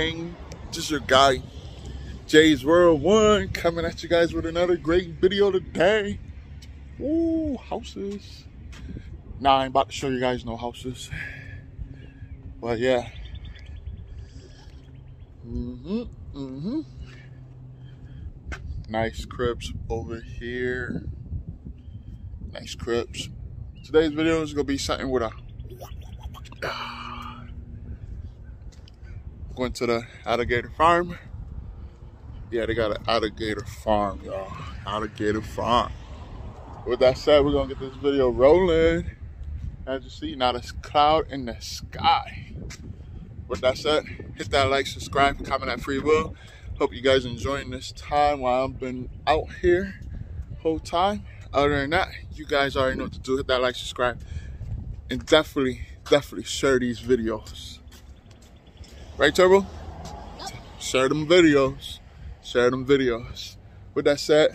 Gang? Just your guy, Jay's World One, coming at you guys with another great video today. Ooh, houses. Nah, I'm about to show you guys no houses. But yeah. Mm-hmm. Mm-hmm. Nice cribs over here. Nice cribs. Today's video is gonna be something with a going to the alligator farm. Yeah, they got an alligator farm, y'all. Alligator farm. With that said, we're gonna get this video rolling. As you see, not a cloud in the sky. With that said, hit that like, subscribe, comment at free will. Hope you guys enjoying this time while I've been out here whole time. Other than that, you guys already know what to do. Hit that like, subscribe, and definitely, definitely share these videos. Right, Turbo? Yep. Share them videos. Share them videos. With that said,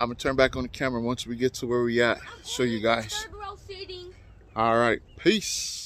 I'm gonna turn back on the camera once we get to where we at. Show you guys. All right, peace.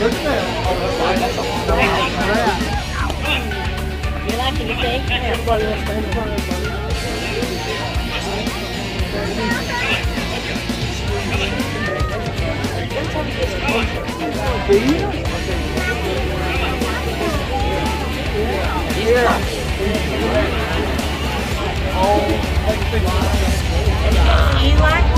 Yeah. Oh, you like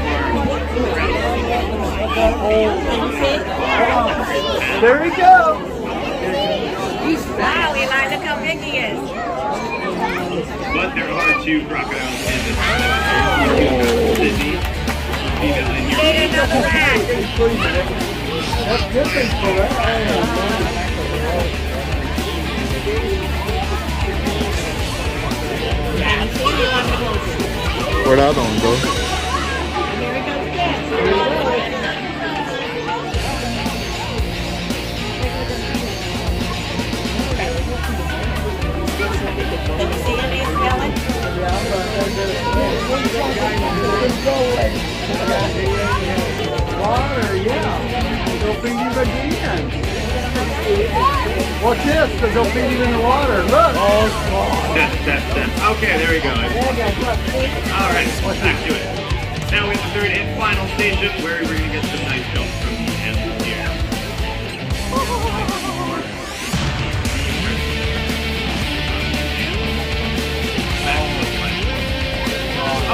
There we go. Wow, Eli, look how big he is. But there are two crocodiles in this Sydney. Female in here. Made another rat. That's different for that. Where that one go? Can you see any? Water, yeah. They'll feed you. Watch this, because they'll feed you in the water. Look. Oh, okay, there we go. All right. back to it. Now we have the third and final station where we're going to get some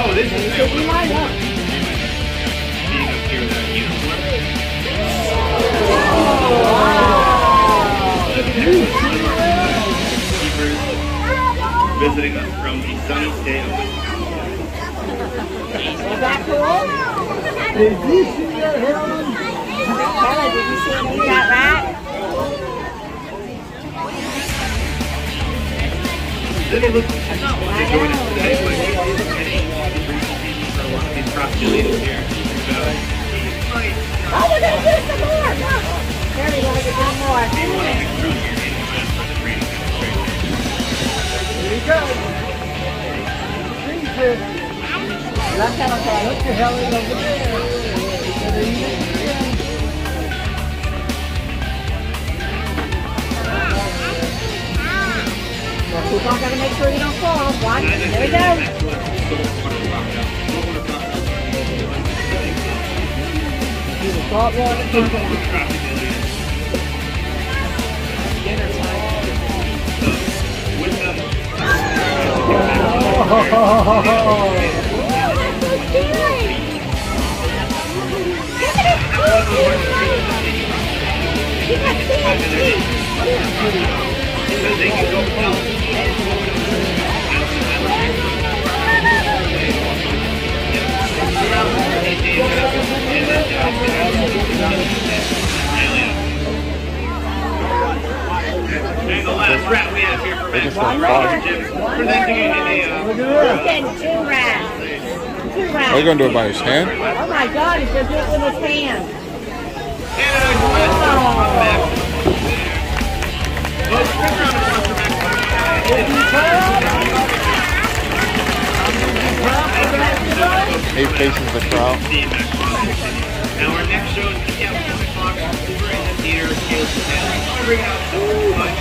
Oh, this is So you line up. being up here without uniform. Keepers visiting us from the sunny state of Was that cool? Did you see that, Helen? Helen, did you see of that rat? Then he looks, it's not one to join us today, these here. Oh, we're gonna do some more. Look. Harry, wanna get one more. be wanting to crew here the. Here he goes. Jesus. Love telephone. Look at Helen over there. Well, keep on gonna make sure you don't fall. Watch. There we go. See the salt water? Oh, that's so scary. The last we have here for Max presenting in a uh, two rats. Two. Are you gonna do it by his hand? Oh my God, he's gonna do it with his hands. Faces the crowd. Now our next show is coming out at 1 o'clock over in the theater. To 10. Bring out some much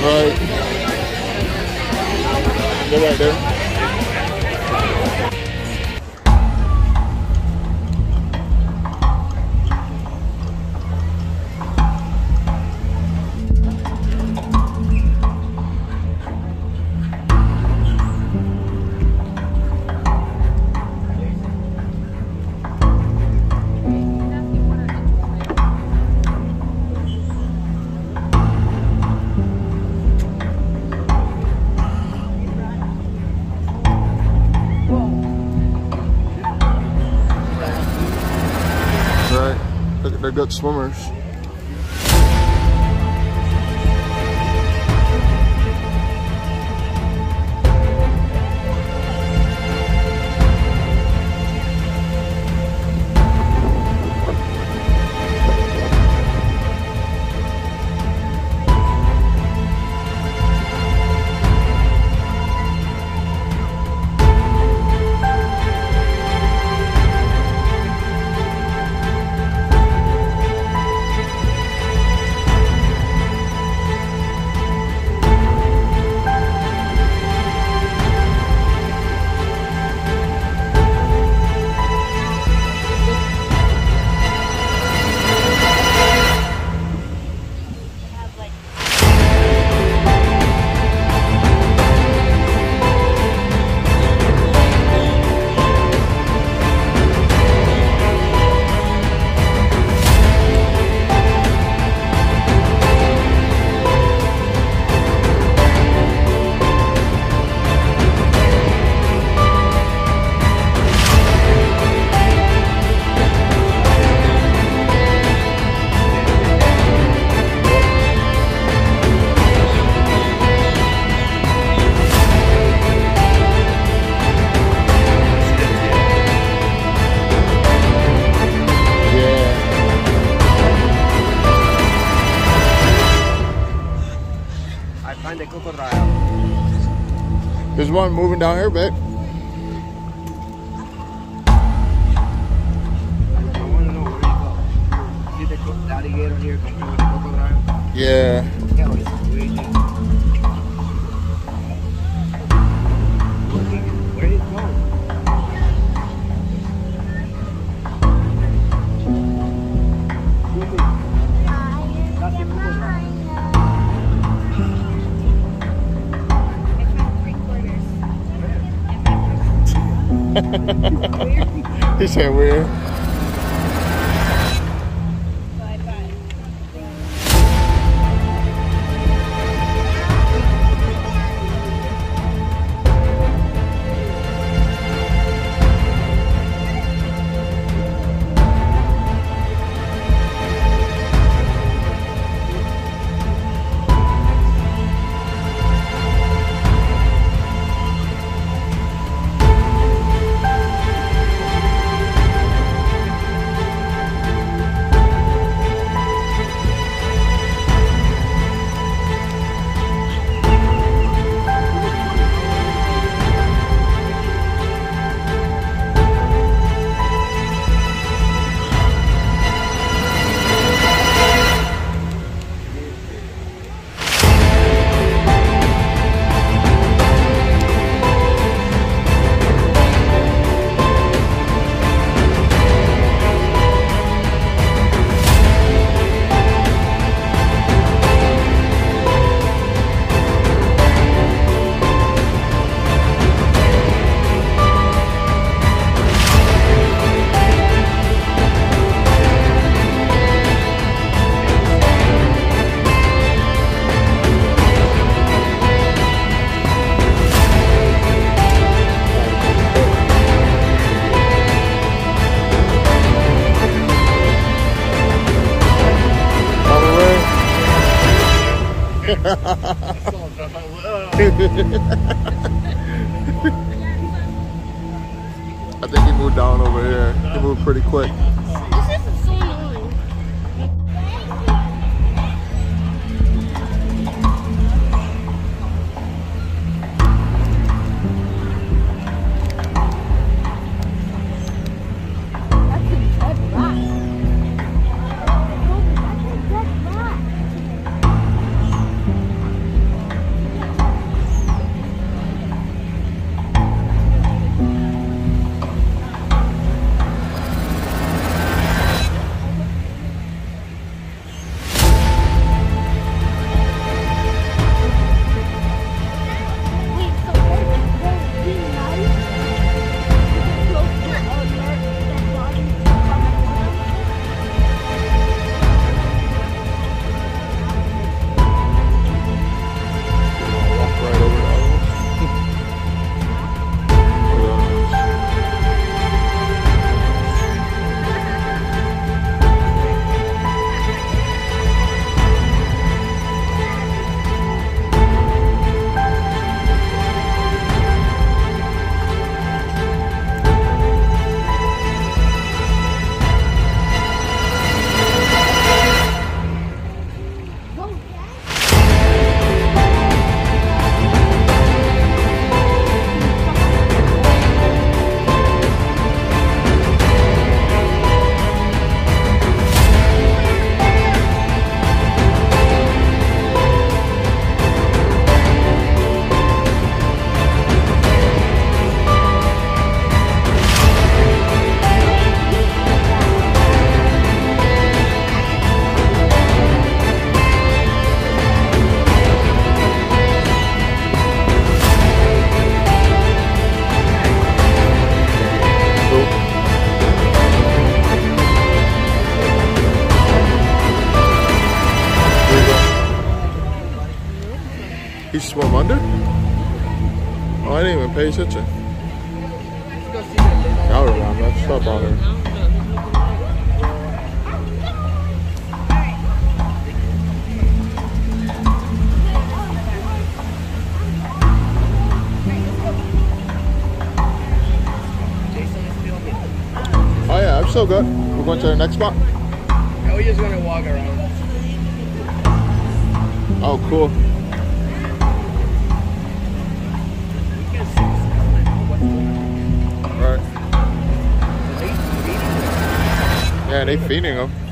Right. Go right there. They're good swimmers. Down here, babe. He said weird. I think he moved down over here. He moved pretty quick. He swam under? Oh, I didn't even pay attention. Let's go see the little. Y'all around, man. Stop on her. Jason is filming. Oh yeah, I'm so good. We're going to the next spot. Now we're just gonna walk around. Oh, cool. Yeah, they feeding them.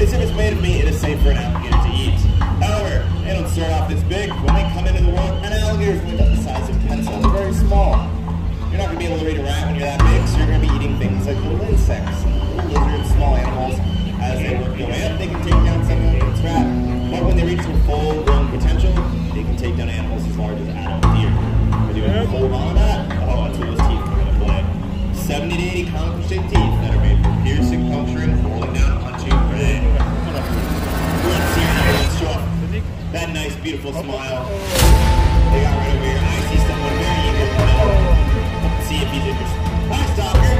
is if it's made of meat, it is safe for an alligator to eat. However, they don't start off this big. When they come into the world, an alligator's window the size of pencils, very small. You're not going to be able to read a rat when you're that big, so you're going to be eating things like little insects, little lizards, small animals. As they work their way up, they can take down some of a rat. But when they reach their full-grown potential, they can take down animals as large as adult deer. But you have to hold on to that. Oh, that's where those teeth come into play. 70 to 80 conical-shaped teeth that are made for piercing, puncturing, rolling down Let's see that nice, beautiful smile. They got right over here. I see someone very eager see if he's interested. Hi, Stalker.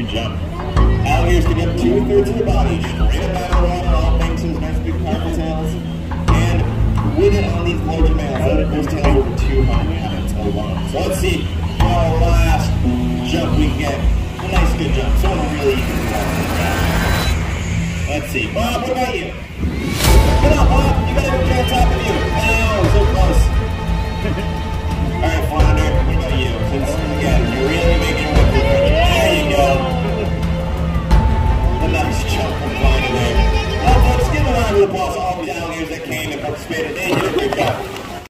your jump. Out here, to get two thirds of the body, straight up out of the water, all thanks to those nice big powerful tails. And with it on these larger males, those tails are over 200 pounds so long. So let's see how last jump we get. A nice good jump, someone really easy to Let's see, Bob, what about you?